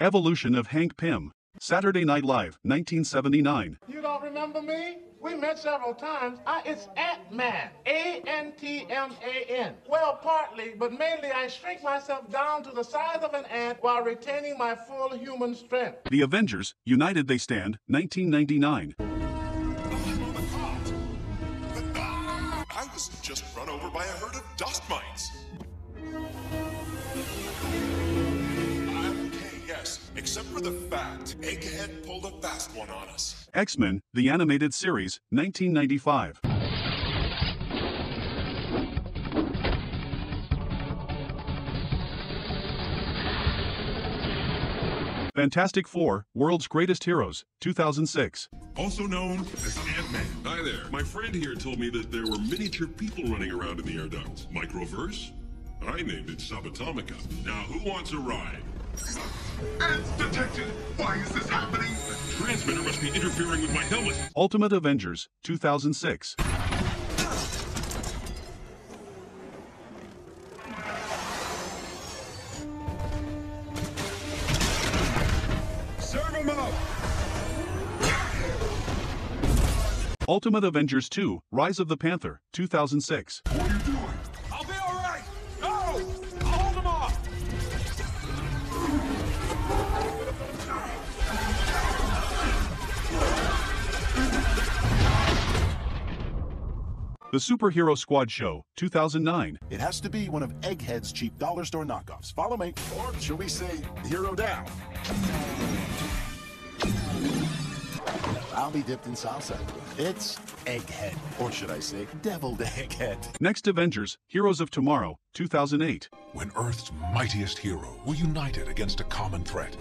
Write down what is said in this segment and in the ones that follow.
Evolution of Hank Pym. Saturday Night Live, 1979. You don't remember me? We met several times. I, it's Ant-Man. A-N-T-M-A-N. Well, partly, but mainly I shrink myself down to the size of an ant while retaining my full human strength. The Avengers, United They Stand, 1999. I was just run over by a herd of dust mites. The fact Egghead pulled a fast one on us. X-Men, the Animated Series, 1995. Fantastic Four, World's Greatest Heroes, 2006. Also known as Ant-Man. Hi there. My friend here told me that there were miniature people running around in the air duct. Microverse? I named it Subatomica. Now who wants a ride? Ants detected! Why is this happening? The transmitter must be interfering with my helmet. Ultimate Avengers, 2006. Serve him up! Ultimate Avengers 2, Rise of the Panther, 2006. The Superhero Squad Show, 2009. It has to be one of Egghead's cheap dollar store knockoffs. Follow me. Or shall we say, hero down? I'll be dipped in salsa. It's Egghead. Or should I say, deviled Egghead. Next Avengers, Heroes of Tomorrow, 2008. when Earth's mightiest hero were united against a common threat.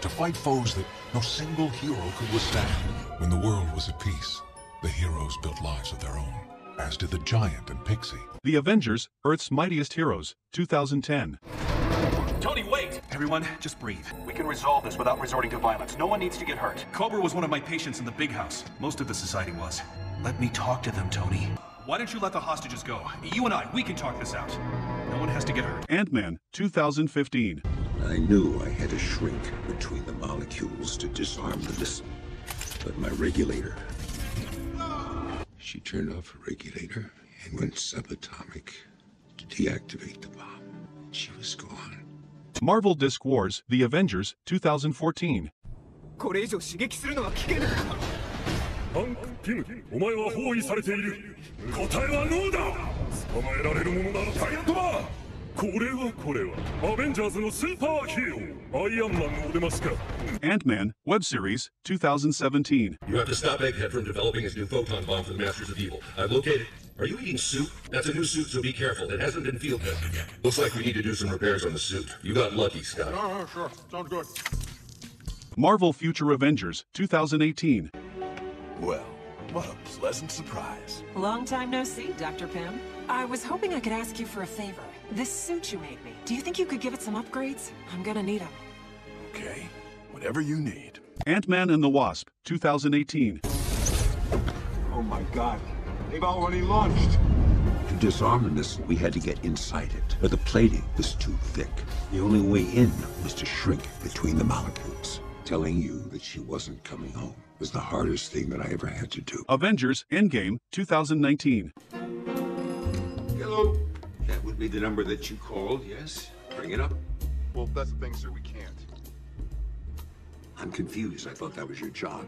To fight foes that no single hero could withstand. When the world was at peace, the heroes built lives of their own, as did the giant and pixie. The Avengers, Earth's Mightiest Heroes, 2010. Tony, wait! Everyone, just breathe. We can resolve this without resorting to violence. No one needs to get hurt. Cobra was one of my patients in the big house. Most of the society was. Let me talk to them, Tony. Why don't you let the hostages go? You and I, we can talk this out. No one has to get hurt. Ant-Man, 2015. I knew I had to shrink between the molecules to disarm the missile. But my regulator. She turned off her regulator and went subatomic to deactivate the bomb. She was gone. Marvel Disc Wars, The Avengers, 2014. これ以上刺激するのは危険だハンク・ピムお前は包囲されている答えはノーだ捕まえられるものならタイヤントマ これはこれはアベンジャーズのスーパーヒーローアイアンマンのお出ますか Ant-Man, Web Series, 2017. You have to stop Egghead from developing his new photon bomb for the Masters of Evil. I've located. Are you eating soup? That's a new suit, so be careful. It hasn't been field tested yet. Looks like we need to do some repairs on the suit. You got lucky, Scott. Oh, sure. Sounds good. Marvel Future Avengers, 2018. Well, what a pleasant surprise. Long time no see, Dr. Pym. I was hoping I could ask you for a favor. This suit you made me, do you think you could give it some upgrades? I'm gonna need them. Okay, whatever you need. Ant-Man and the Wasp, 2018. Oh my god. They've already launched. To disarm the missile, we had to get inside it. But the plating was too thick. The only way in was to shrink between the molecules. Telling you that she wasn't coming home was the hardest thing that I ever had to do. Avengers Endgame, 2019. Hello. That would be the number that you called, yes? Bring it up. Well, that's the thing, sir. We can't. I'm confused. I thought that was your job.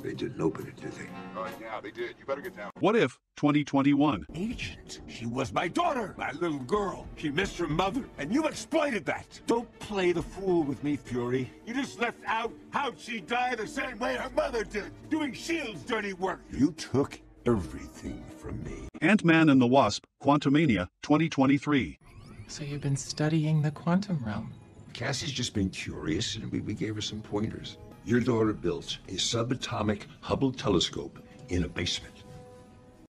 They didn't open it, did they? Uh, yeah, they did. You better get down. What If, 2021. Agent. She was my daughter, my little girl. She missed her mother, and you exploited that. Don't play the fool with me, Fury. You just left out how'd she died the same way her mother did, doing S.H.I.E.L.D.'s dirty work. You took everything from me. Ant-Man and the Wasp, Quantumania, 2023. So you've been studying the quantum realm. Cassie's just been curious, and we, we gave her some pointers. Your daughter built a subatomic Hubble telescope in a basement.